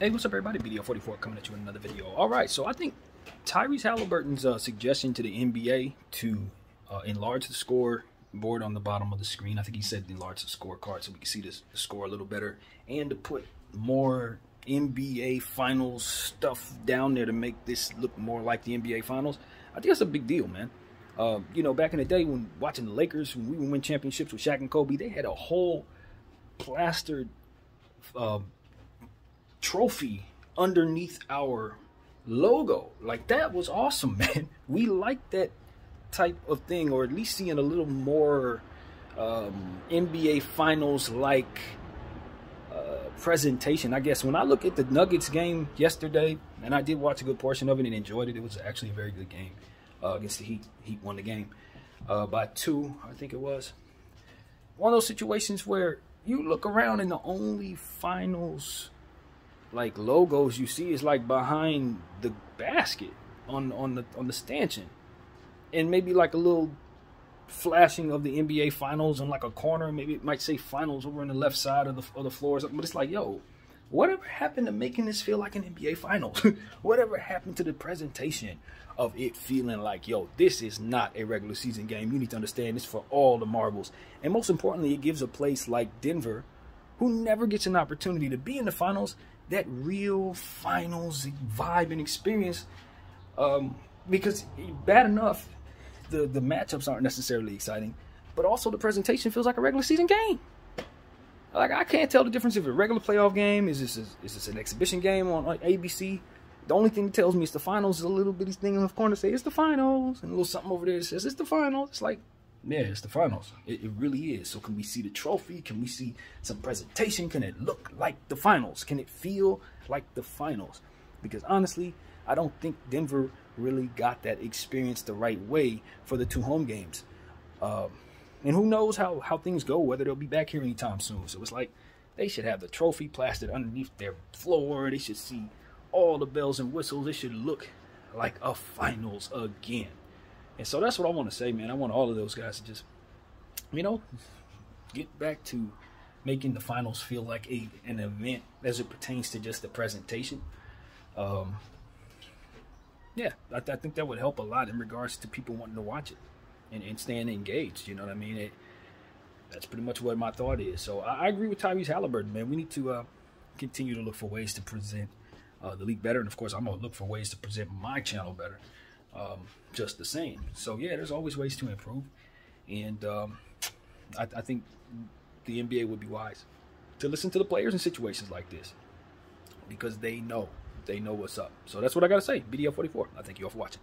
Hey, what's up, everybody? BDF44 coming at you with another video. All right, so I think Tyrese Haliburton's uh, suggestion to the NBA to uh, enlarge the score board on the bottom of the screen. I think he said enlarge the scorecard so we can see this, the score a little better, and to put more NBA Finals stuff down there to make this look more like the NBA Finals. I think that's a big deal, man. Uh, you know, back in the day when watching the Lakers, when we would win championships with Shaq and Kobe, they had a whole plastered uh, trophy underneath our logo. Like that was awesome, man. We like that type of thing, or at least seeing a little more um, NBA Finals like uh, presentation. I guess when I look at the Nuggets game yesterday, and I did watch a good portion of it and enjoyed it. It was actually a very good game uh, against the Heat. Heat won the game uh, by two, I think it was. One of those situations where you look around and the only finals like logos you see is like behind the basket on on the on the stanchion. And maybe like a little flashing of the NBA finals on like a corner. Maybe it might say finals over on the left side of the of the floor but it's like yo whatever happened to making this feel like an NBA finals? Whatever happened to the presentation of it feeling like yo this is not a regular season game. You need to understand this for all the marbles. And most importantly it gives a place like Denver who never gets an opportunity to be in the finals that real finals vibe and experience. Um, because bad enough, the the matchups aren't necessarily exciting, but also the presentation feels like a regular season game. Like I can't tell the difference if it's a regular playoff game is this a, is this an exhibition game on like ABC. The only thing that tells me it's the finals is a little bitty thing in the corner say it's the finals, and a little something over there that says it's the finals. It's like yeah, it's the finals. It, it, really is. So can we see the trophy? Can we see some presentation? Can it look like the finals? Can it feel like the finals? Because honestly, I don't think Denver really got that experience the right way for the two home games. Um, and who knows how, how things go, whether they'll be back here anytime soon. So it's like they should have the trophy plastered underneath their floor. They should see all the bells and whistles. It should look like a finals again. And so that's what I want to say, man. I want all of those guys to just, you know, get back to making the finals feel like a an event as it pertains to just the presentation. Um, yeah, I, I, think that would help a lot in regards to people wanting to watch it and, and staying engaged. You know what I mean? It, that's pretty much what my thought is. So I, I agree with Tyrese Haliburton, man. We need to uh, continue to look for ways to present uh, the league better, and of course, I'm gonna look for ways to present my channel better um, just the same. So yeah, there's always ways to improve, and um, I, I, think the NBA would be wise to listen to the players in situations like this because they know they know what's up. So that's what I gotta say. BDF 44. I thank you all for watching.